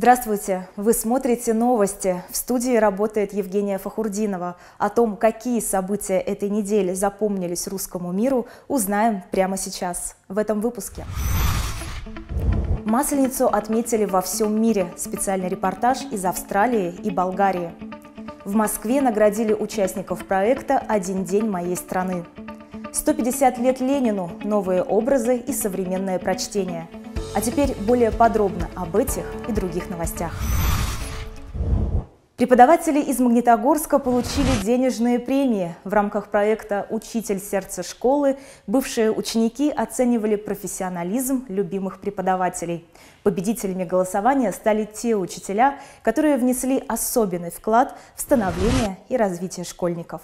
Здравствуйте! Вы смотрите новости. В студии работает Евгения Фахурдинова. О том, какие события этой недели запомнились русскому миру, узнаем прямо сейчас, в этом выпуске. Масленицу отметили во всем мире. Специальный репортаж из Австралии и Болгарии. В Москве наградили участников проекта «Один день моей страны». 150 лет Ленину, новые образы и современное прочтение – а теперь более подробно об этих и других новостях. Преподаватели из Магнитогорска получили денежные премии. В рамках проекта «Учитель сердца школы» бывшие ученики оценивали профессионализм любимых преподавателей. Победителями голосования стали те учителя, которые внесли особенный вклад в становление и развитие школьников.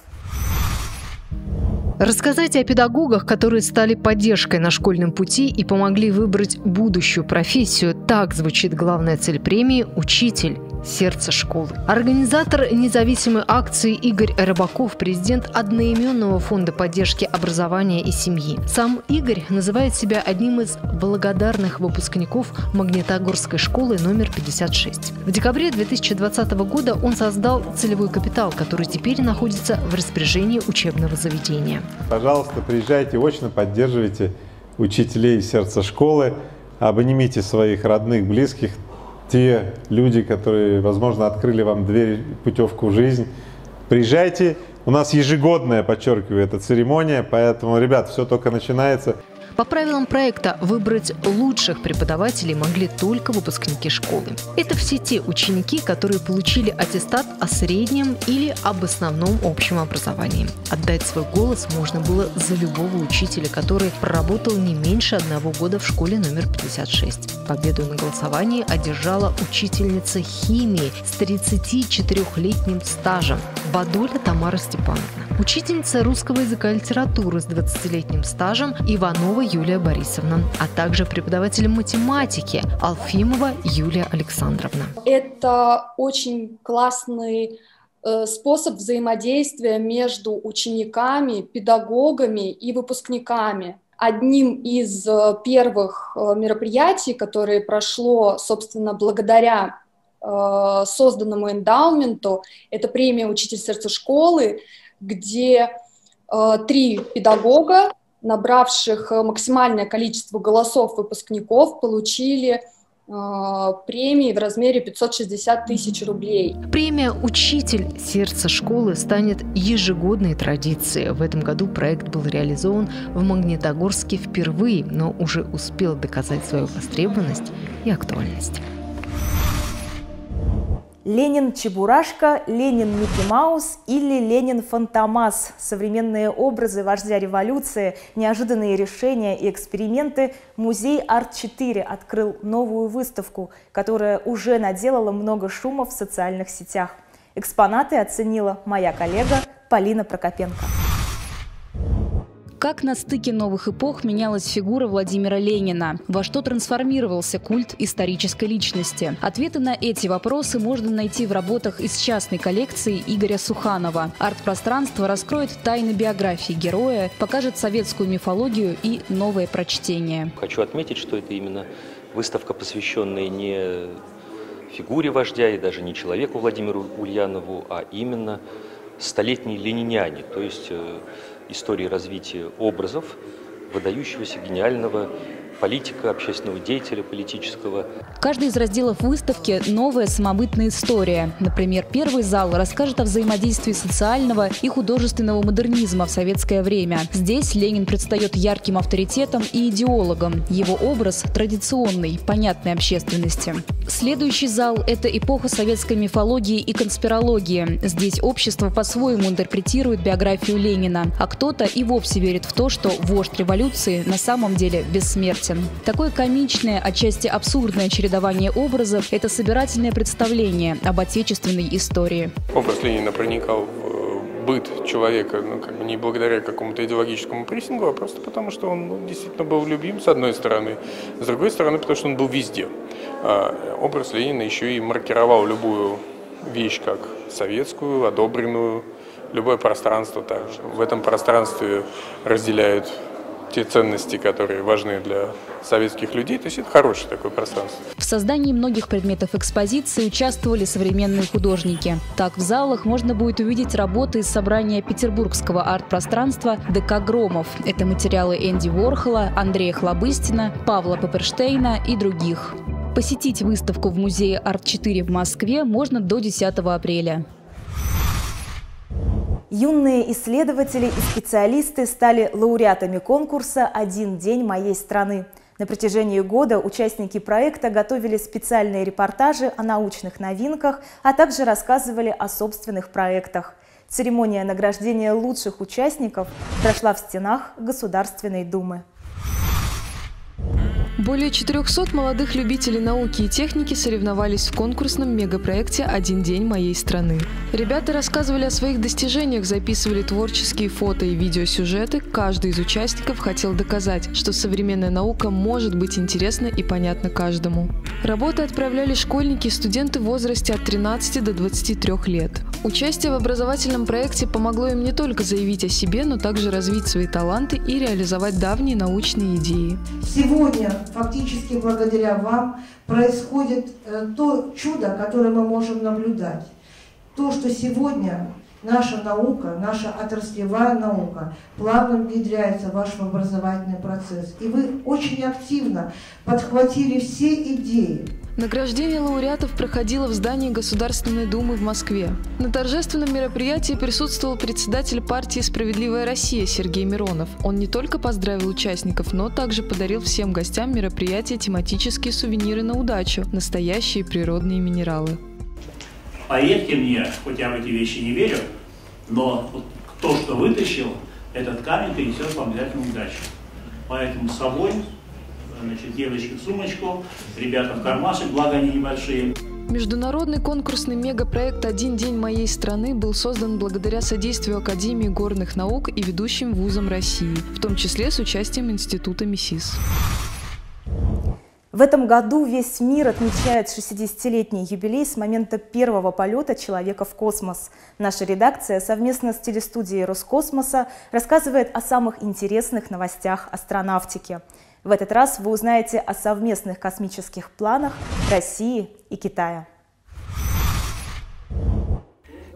Рассказать о педагогах, которые стали поддержкой на школьном пути и помогли выбрать будущую профессию. Так звучит главная цель премии «Учитель» сердце школы. Организатор независимой акции Игорь Рыбаков, президент одноименного фонда поддержки образования и семьи. Сам Игорь называет себя одним из благодарных выпускников Магнитогорской школы номер 56. В декабре 2020 года он создал целевой капитал, который теперь находится в распоряжении учебного заведения. Пожалуйста, приезжайте очно, поддерживайте учителей сердца школы, обнимите своих родных, близких, те люди, которые, возможно, открыли вам дверь, путевку в жизнь. Приезжайте. У нас ежегодная, подчеркиваю, эта церемония, поэтому, ребят, все только начинается. По правилам проекта выбрать лучших преподавателей могли только выпускники школы. Это все те ученики, которые получили аттестат о среднем или об основном общем образовании. Отдать свой голос можно было за любого учителя, который проработал не меньше одного года в школе номер 56. Победу на голосовании одержала учительница химии с 34-летним стажем Бадуля Тамара Степановна. Учительница русского языка и литературы с 20-летним стажем Иванова Юлия Борисовна, а также преподаватель математики Алфимова Юлия Александровна. Это очень классный э, способ взаимодействия между учениками, педагогами и выпускниками. Одним из э, первых э, мероприятий, которое прошло, собственно, благодаря созданному эндаументу, это премия «Учитель сердца школы», где три педагога набравших э, максимальное количество голосов выпускников, получили э, премии в размере 560 тысяч рублей. Премия «Учитель. Сердце школы» станет ежегодной традицией. В этом году проект был реализован в Магнитогорске впервые, но уже успел доказать свою востребованность и актуальность. Ленин Чебурашка, Ленин Микки Маус или Ленин Фантомас. Современные образы вождя революции, неожиданные решения и эксперименты. Музей Арт-4 открыл новую выставку, которая уже наделала много шума в социальных сетях. Экспонаты оценила моя коллега Полина Прокопенко. Как на стыке новых эпох менялась фигура Владимира Ленина? Во что трансформировался культ исторической личности? Ответы на эти вопросы можно найти в работах из частной коллекции Игоря Суханова. Арт-пространство раскроет тайны биографии героя, покажет советскую мифологию и новое прочтение. Хочу отметить, что это именно выставка, посвященная не фигуре вождя и даже не человеку Владимиру Ульянову, а именно столетней лениняне, то есть э, истории развития образов выдающегося гениального политика, общественного деятеля политического. Каждый из разделов выставки – новая самобытная история. Например, первый зал расскажет о взаимодействии социального и художественного модернизма в советское время. Здесь Ленин предстает ярким авторитетом и идеологом. Его образ традиционный, понятной общественности. Следующий зал – это эпоха советской мифологии и конспирологии. Здесь общество по-своему интерпретирует биографию Ленина, а кто-то и вовсе верит в то, что вождь революции на самом деле бессмертен. Такое комичное, отчасти абсурдное чередование образов – это собирательное представление об отечественной истории. Образ Ленина проникал в быт человека, ну, как бы не благодаря какому-то идеологическому прессингу, а просто потому, что он ну, действительно был любим, с одной стороны, с другой стороны, потому что он был везде. А, образ Ленина еще и маркировал любую вещь как советскую, одобренную, любое пространство также. В этом пространстве разделяют те ценности, которые важны для советских людей. То есть это хорошее такое пространство. В создании многих предметов экспозиции участвовали современные художники. Так, в залах можно будет увидеть работы из собрания петербургского арт-пространства ДК «Громов». Это материалы Энди Ворхола, Андрея Хлобыстина, Павла Паперштейна и других. Посетить выставку в музее «Арт-4» в Москве можно до 10 апреля. Юные исследователи и специалисты стали лауреатами конкурса «Один день моей страны». На протяжении года участники проекта готовили специальные репортажи о научных новинках, а также рассказывали о собственных проектах. Церемония награждения лучших участников прошла в стенах Государственной Думы. Более 400 молодых любителей науки и техники соревновались в конкурсном мегапроекте «Один день моей страны». Ребята рассказывали о своих достижениях, записывали творческие фото и видеосюжеты. Каждый из участников хотел доказать, что современная наука может быть интересна и понятна каждому. Работы отправляли школьники и студенты в возрасте от 13 до 23 лет. Участие в образовательном проекте помогло им не только заявить о себе, но также развить свои таланты и реализовать давние научные идеи. Сегодня фактически благодаря вам происходит э, то чудо, которое мы можем наблюдать. То, что сегодня наша наука, наша отраслевая наука плавно внедряется в ваш образовательный процесс. И вы очень активно подхватили все идеи, Награждение лауреатов проходило в здании Государственной Думы в Москве. На торжественном мероприятии присутствовал председатель партии «Справедливая Россия» Сергей Миронов. Он не только поздравил участников, но также подарил всем гостям мероприятия тематические сувениры на удачу – настоящие природные минералы. Поверьте мне, хоть я в эти вещи не верю, но то, что вытащил, этот камень принесет вам обязательно удачу. Поэтому с собой значит, девочки в сумочку, ребята в кармашек, благо они небольшие. Международный конкурсный мегапроект «Один день моей страны» был создан благодаря содействию Академии горных наук и ведущим вузам России, в том числе с участием Института МИСИС. В этом году весь мир отмечает 60-летний юбилей с момента первого полета человека в космос. Наша редакция совместно с телестудией Роскосмоса рассказывает о самых интересных новостях астронавтики. В этот раз вы узнаете о совместных космических планах России и Китая.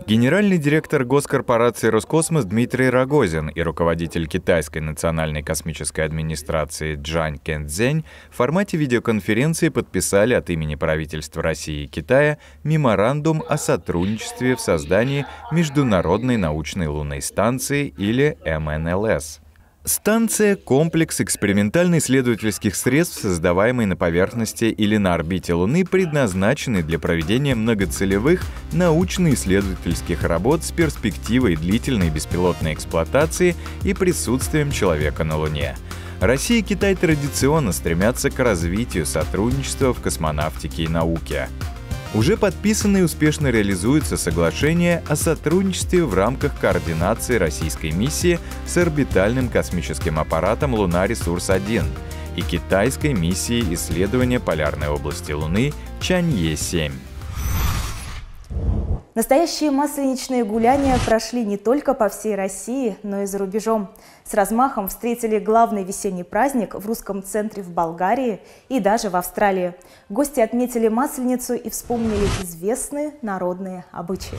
Генеральный директор госкорпорации «Роскосмос» Дмитрий Рогозин и руководитель китайской национальной космической администрации Джань Кэнцзэнь в формате видеоконференции подписали от имени правительства России и Китая меморандум о сотрудничестве в создании Международной научной лунной станции или МНЛС. Станция — комплекс экспериментально-исследовательских средств, создаваемый на поверхности или на орбите Луны, предназначенный для проведения многоцелевых научно-исследовательских работ с перспективой длительной беспилотной эксплуатации и присутствием человека на Луне. Россия и Китай традиционно стремятся к развитию сотрудничества в космонавтике и науке. Уже подписано и успешно реализуется соглашение о сотрудничестве в рамках координации российской миссии с орбитальным космическим аппаратом «Луна-ресурс-1» и китайской миссией исследования полярной области Луны Чанье-7. Настоящие масленичные гуляния прошли не только по всей России, но и за рубежом. С размахом встретили главный весенний праздник в русском центре в Болгарии и даже в Австралии. Гости отметили Масленицу и вспомнили известные народные обычаи.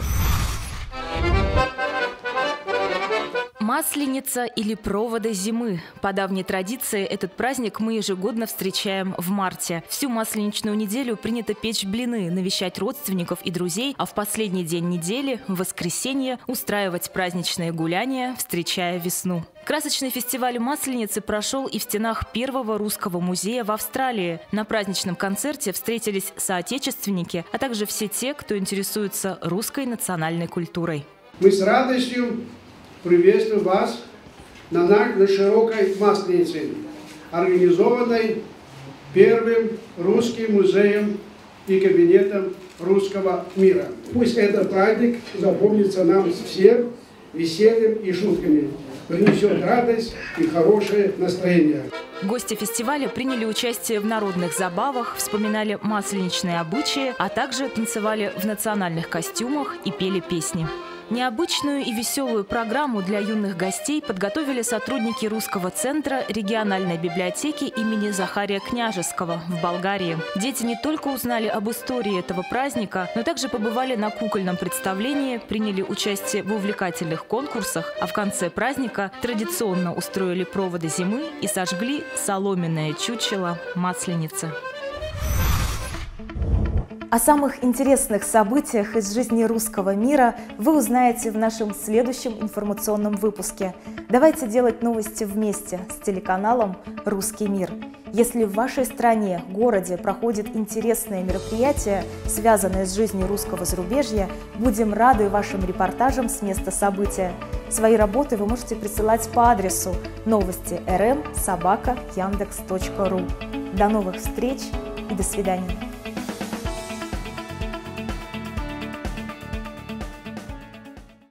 Масленица или провода зимы. По давней традиции этот праздник мы ежегодно встречаем в марте. Всю масленичную неделю принято печь блины, навещать родственников и друзей, а в последний день недели, в воскресенье, устраивать праздничные гуляния, встречая весну. Красочный фестиваль Масленицы прошел и в стенах первого русского музея в Австралии. На праздничном концерте встретились соотечественники, а также все те, кто интересуется русской национальной культурой. Мы с радостью приветствую вас на, на широкой Масленице, организованной Первым русским музеем и кабинетом русского мира. Пусть этот праздник запомнится нам всем весельем и шутками, принесет радость и хорошее настроение. Гости фестиваля приняли участие в народных забавах, вспоминали масленичные обычаи, а также танцевали в национальных костюмах и пели песни. Необычную и веселую программу для юных гостей подготовили сотрудники Русского центра региональной библиотеки имени Захария Княжеского в Болгарии. Дети не только узнали об истории этого праздника, но также побывали на кукольном представлении, приняли участие в увлекательных конкурсах, а в конце праздника традиционно устроили проводы зимы и сожгли соломенное чучело Масленицы. О самых интересных событиях из жизни русского мира вы узнаете в нашем следующем информационном выпуске. Давайте делать новости вместе с телеканалом «Русский мир». Если в вашей стране, городе проходит интересное мероприятие, связанное с жизнью русского зарубежья, будем рады вашим репортажам с места события. Свои работы вы можете присылать по адресу новости рм собака яндекс.ру. До новых встреч и до свидания.